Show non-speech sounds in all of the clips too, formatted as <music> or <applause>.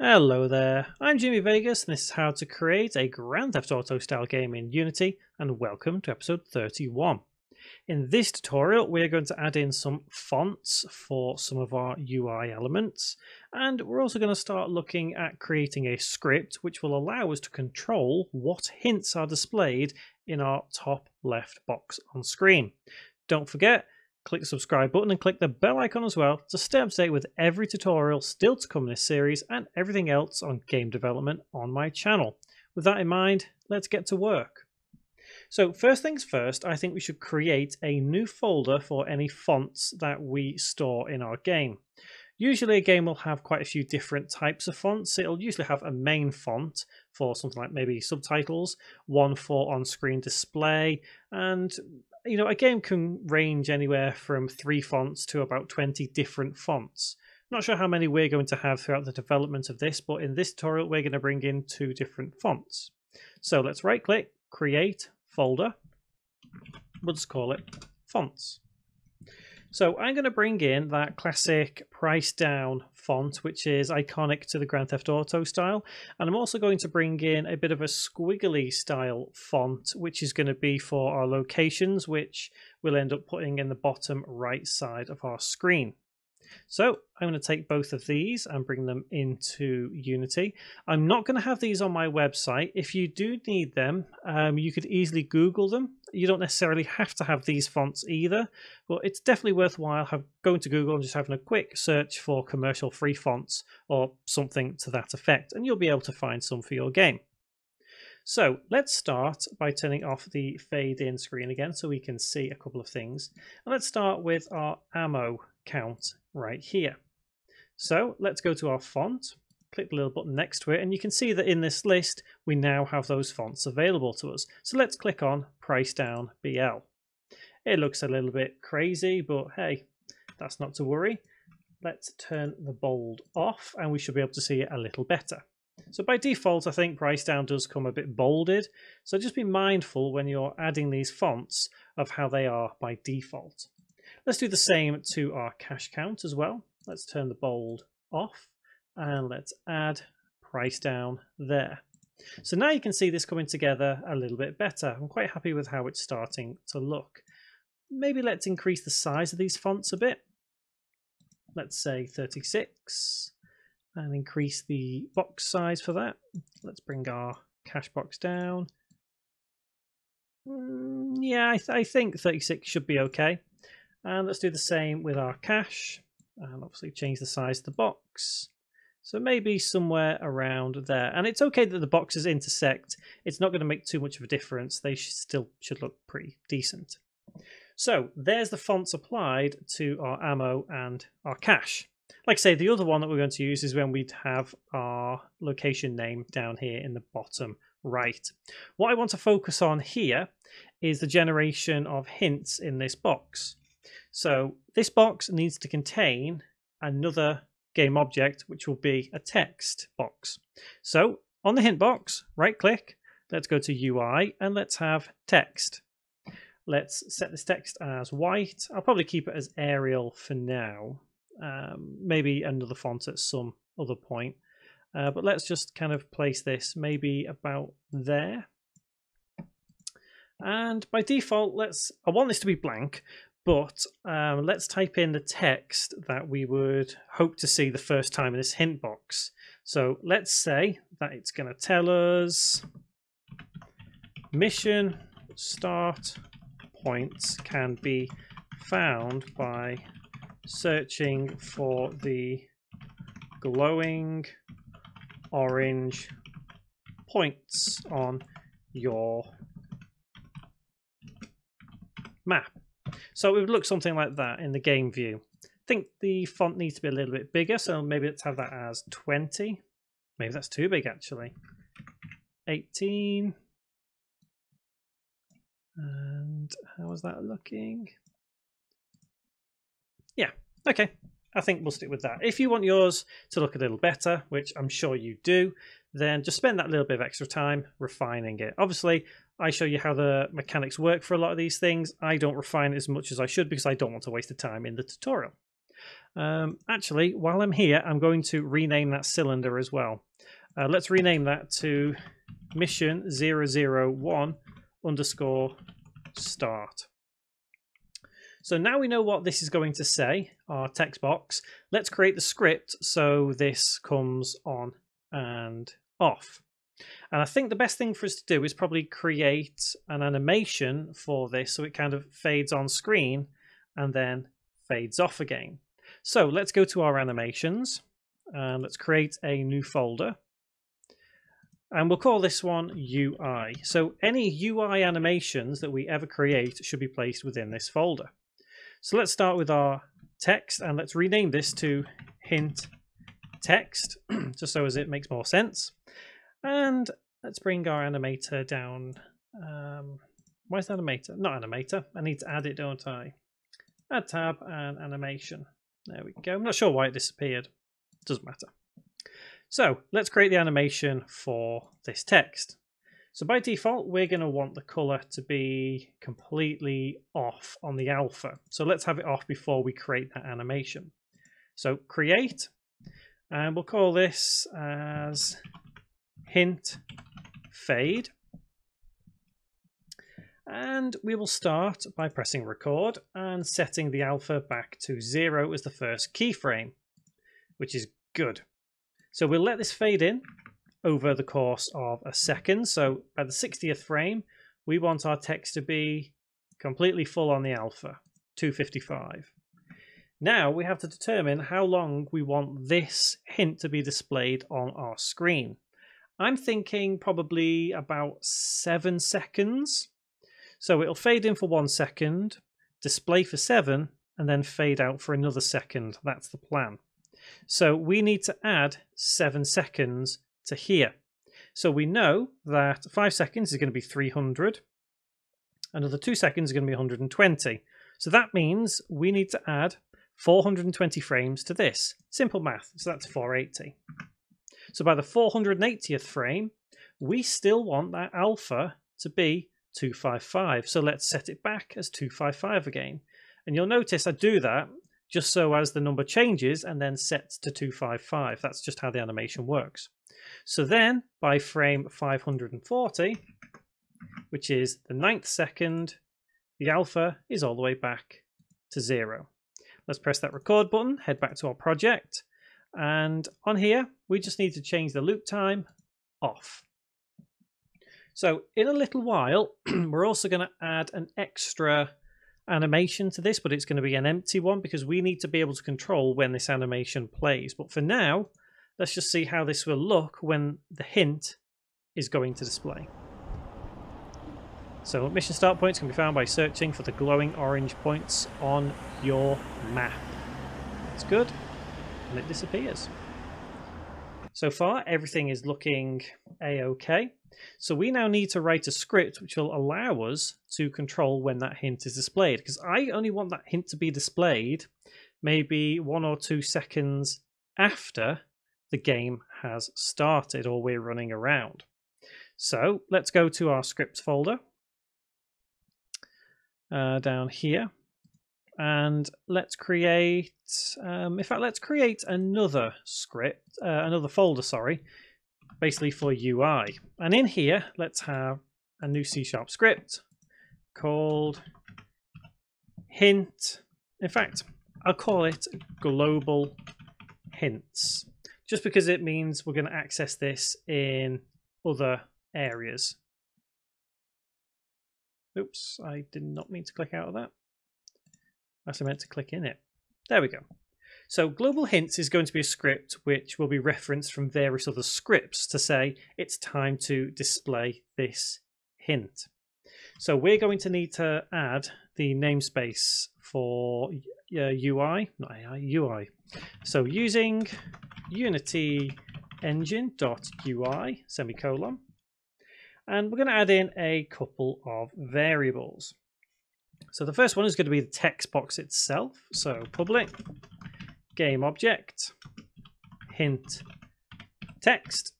Hello there, I'm Jimmy Vegas and this is how to create a Grand Theft Auto style game in Unity and welcome to episode 31. In this tutorial we are going to add in some fonts for some of our UI elements and we're also going to start looking at creating a script which will allow us to control what hints are displayed in our top left box on screen. Don't forget click the subscribe button and click the bell icon as well to stay up to date with every tutorial still to come in this series and everything else on game development on my channel. With that in mind, let's get to work. So first things first, I think we should create a new folder for any fonts that we store in our game. Usually a game will have quite a few different types of fonts. It'll usually have a main font for something like maybe subtitles, one for on-screen display, and you know, a game can range anywhere from three fonts to about 20 different fonts. Not sure how many we're going to have throughout the development of this, but in this tutorial, we're going to bring in two different fonts. So let's right click, create folder. We'll just call it fonts. So I'm going to bring in that classic Pricedown font, which is iconic to the Grand Theft Auto style. And I'm also going to bring in a bit of a squiggly style font, which is going to be for our locations, which we'll end up putting in the bottom right side of our screen. So I'm going to take both of these and bring them into Unity. I'm not going to have these on my website. If you do need them, um, you could easily Google them. You don't necessarily have to have these fonts either, but it's definitely worthwhile have, going to Google and just having a quick search for commercial free fonts or something to that effect, and you'll be able to find some for your game. So let's start by turning off the fade in screen again so we can see a couple of things. And let's start with our ammo count right here. So let's go to our font, click the little button next to it, and you can see that in this list, we now have those fonts available to us. So let's click on Pricedown BL. It looks a little bit crazy, but hey, that's not to worry. Let's turn the bold off and we should be able to see it a little better. So by default, I think Pricedown does come a bit bolded. So just be mindful when you're adding these fonts of how they are by default. Let's do the same to our cash count as well. Let's turn the bold off and let's add Pricedown there. So now you can see this coming together a little bit better. I'm quite happy with how it's starting to look. Maybe let's increase the size of these fonts a bit. Let's say 36 and increase the box size for that. Let's bring our cash box down. Mm, yeah, I, th I think 36 should be okay. And let's do the same with our cash. And obviously change the size of the box. So maybe somewhere around there. And it's okay that the boxes intersect. It's not going to make too much of a difference. They should still should look pretty decent. So there's the fonts applied to our ammo and our cash. Like I say, the other one that we're going to use is when we'd have our location name down here in the bottom right. What I want to focus on here is the generation of hints in this box. So this box needs to contain another game object, which will be a text box. So on the hint box, right click, let's go to UI and let's have text. Let's set this text as white. I'll probably keep it as Arial for now. Um, maybe another font at some other point. Uh, but let's just kind of place this maybe about there. And by default, let's I want this to be blank, but um, let's type in the text that we would hope to see the first time in this hint box. So let's say that it's going to tell us mission start points can be found by searching for the glowing orange points on your map. So it would look something like that in the game view. I think the font needs to be a little bit bigger, so maybe let's have that as 20. Maybe that's too big actually. 18. And how is that looking? Yeah, okay. I think we'll stick with that. If you want yours to look a little better, which I'm sure you do, then just spend that little bit of extra time refining it. Obviously, I show you how the mechanics work for a lot of these things. I don't refine as much as I should because I don't want to waste the time in the tutorial. Um, actually, while I'm here, I'm going to rename that cylinder as well. Uh, let's rename that to mission 001 underscore start. So now we know what this is going to say, our text box. Let's create the script so this comes on and off. And I think the best thing for us to do is probably create an animation for this so it kind of fades on screen and then fades off again. So let's go to our animations and let's create a new folder. And we'll call this one UI. So any UI animations that we ever create should be placed within this folder. So let's start with our text and let's rename this to hint text, <clears throat> just so as it makes more sense. And let's bring our animator down. Um, where's animator? Not animator. I need to add it, don't I? Add tab and animation. There we go. I'm not sure why it disappeared. Doesn't matter. So let's create the animation for this text. So by default, we're going to want the color to be completely off on the alpha. So let's have it off before we create that animation. So create, and we'll call this as hint fade. And we will start by pressing record and setting the alpha back to zero as the first keyframe, which is good. So we'll let this fade in over the course of a second. So at the 60th frame, we want our text to be completely full on the alpha, 255. Now we have to determine how long we want this hint to be displayed on our screen. I'm thinking probably about seven seconds. So it'll fade in for one second, display for seven, and then fade out for another second. That's the plan. So we need to add seven seconds to here. So we know that 5 seconds is going to be 300. Another 2 seconds is going to be 120. So that means we need to add 420 frames to this. Simple math, so that's 480. So by the 480th frame, we still want that alpha to be 255. So let's set it back as 255 again. And you'll notice I do that just so as the number changes and then sets to 255. That's just how the animation works. So then by frame 540, which is the ninth second, the alpha is all the way back to zero. Let's press that record button, head back to our project, and on here, we just need to change the loop time off. So in a little while, <clears throat> we're also going to add an extra animation to this, but it's going to be an empty one because we need to be able to control when this animation plays. But for now, Let's just see how this will look when the hint is going to display. So mission start points can be found by searching for the glowing orange points on your map. It's good, and it disappears. So far, everything is looking a-okay. So we now need to write a script which will allow us to control when that hint is displayed. Because I only want that hint to be displayed maybe one or two seconds after the game has started or we're running around. So let's go to our scripts folder uh, down here and let's create, um, in fact, let's create another script, uh, another folder, sorry, basically for UI. And in here, let's have a new C Sharp script called hint. In fact, I'll call it global hints just because it means we're going to access this in other areas. Oops, I did not mean to click out of that. I meant to click in it. There we go. So global hints is going to be a script which will be referenced from various other scripts to say it's time to display this hint. So we're going to need to add the namespace for uh, UI, not AI, UI. So using unity engine.ui semicolon and we're going to add in a couple of variables. So the first one is going to be the text box itself. So public game object hint text.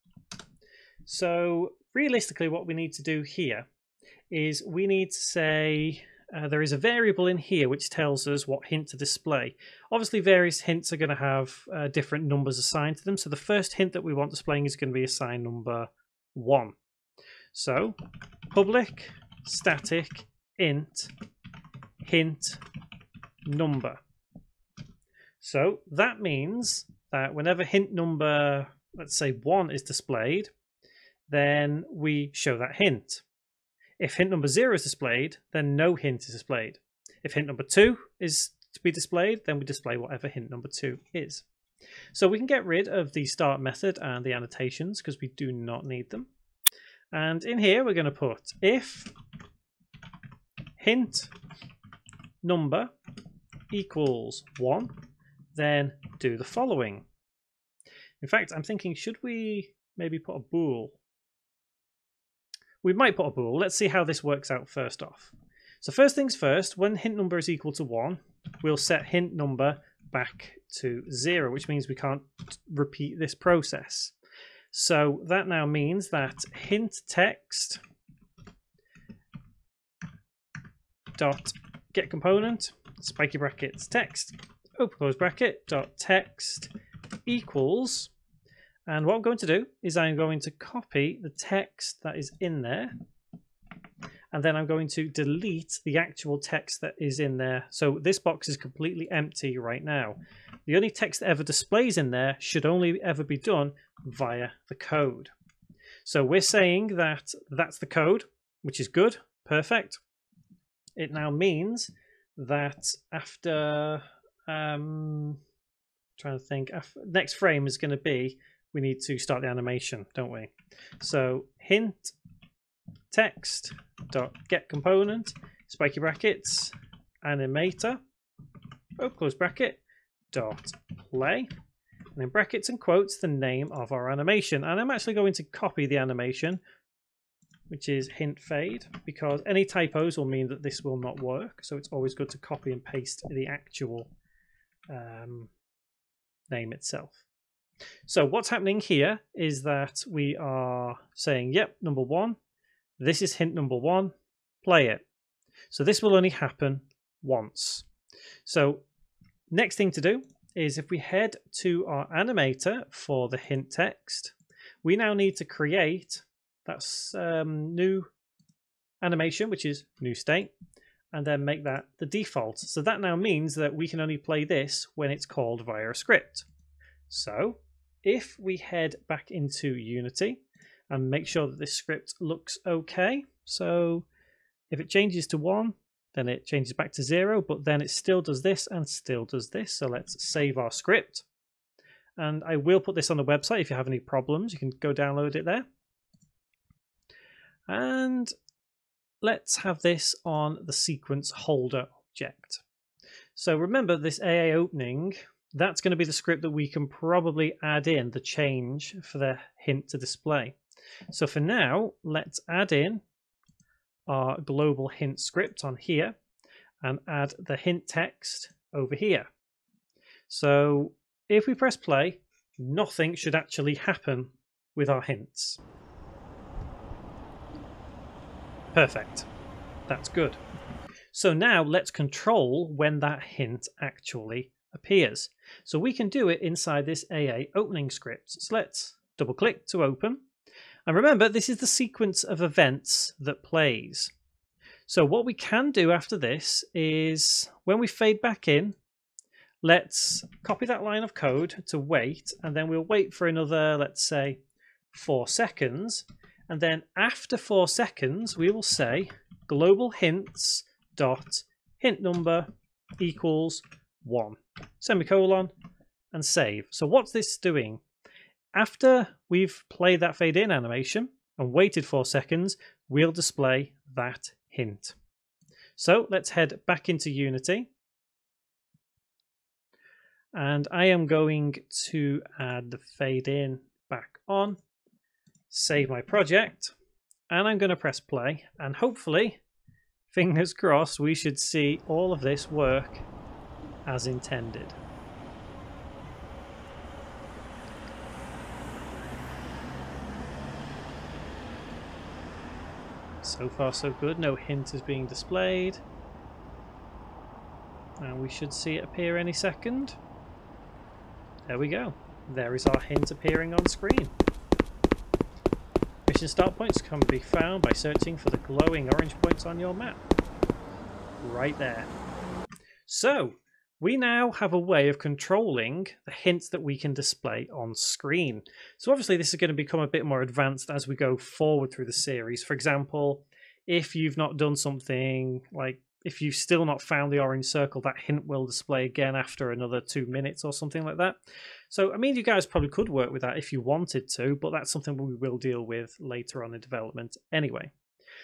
So realistically what we need to do here is we need to say uh, there is a variable in here which tells us what hint to display. Obviously, various hints are going to have uh, different numbers assigned to them. So the first hint that we want displaying is going to be assigned number 1. So public static int hint number. So that means that whenever hint number, let's say 1 is displayed, then we show that hint. If hint number 0 is displayed, then no hint is displayed. If hint number 2 is to be displayed, then we display whatever hint number 2 is. So we can get rid of the start method and the annotations because we do not need them. And in here we're going to put if hint number equals 1, then do the following. In fact, I'm thinking, should we maybe put a bool we might put a bool. Let's see how this works out first off. So first things first, when hint number is equal to 1, we'll set hint number back to 0, which means we can't repeat this process. So that now means that hint text dot get component spiky brackets text open close bracket dot text equals and what I'm going to do is I'm going to copy the text that is in there. And then I'm going to delete the actual text that is in there. So this box is completely empty right now. The only text that ever displays in there should only ever be done via the code. So we're saying that that's the code, which is good, perfect. It now means that after, um, trying to think, next frame is going to be we need to start the animation, don't we? So hint text dot get component spiky brackets animator oh close bracket dot play and in brackets and quotes the name of our animation and I'm actually going to copy the animation which is hint fade because any typos will mean that this will not work so it's always good to copy and paste the actual um, name itself so what's happening here is that we are saying, yep, number one, this is hint number one, play it. So this will only happen once. So next thing to do is if we head to our animator for the hint text, we now need to create that um, new animation, which is new state, and then make that the default. So that now means that we can only play this when it's called via a script. So if we head back into Unity and make sure that this script looks okay, so if it changes to 1, then it changes back to 0, but then it still does this and still does this. So let's save our script. And I will put this on the website. If you have any problems, you can go download it there. And let's have this on the sequence holder object. So remember this AA opening that's going to be the script that we can probably add in the change for the hint to display. So for now, let's add in our global hint script on here and add the hint text over here. So if we press play, nothing should actually happen with our hints. Perfect. That's good. So now let's control when that hint actually appears. So we can do it inside this AA opening script. So let's double click to open. And remember, this is the sequence of events that plays. So what we can do after this is when we fade back in, let's copy that line of code to wait, and then we'll wait for another, let's say, four seconds. And then after four seconds, we will say global hints dot hint number equals one semicolon, and save. So what's this doing? After we've played that fade in animation and waited four seconds, we'll display that hint. So let's head back into Unity. And I am going to add the fade in back on, save my project, and I'm going to press play. And hopefully, fingers crossed, we should see all of this work as intended. So far so good, no hint is being displayed. And we should see it appear any second. There we go. There is our hint appearing on screen. Start points can be found by searching for the glowing orange points on your map. Right there. So, we now have a way of controlling the hints that we can display on screen. So obviously this is going to become a bit more advanced as we go forward through the series. For example, if you've not done something like if you've still not found the orange circle, that hint will display again after another two minutes or something like that. So, I mean, you guys probably could work with that if you wanted to, but that's something we will deal with later on in development anyway.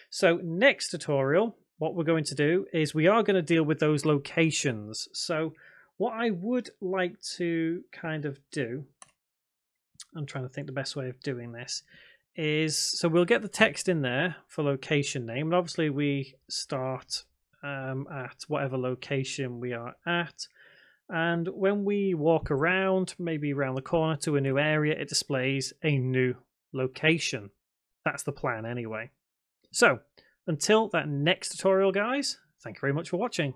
So, next tutorial, what we're going to do is we are going to deal with those locations. So, what I would like to kind of do, I'm trying to think the best way of doing this, is so we'll get the text in there for location name, and obviously we start um, at whatever location we are at. And when we walk around, maybe around the corner to a new area, it displays a new location. That's the plan anyway. So, until that next tutorial, guys, thank you very much for watching.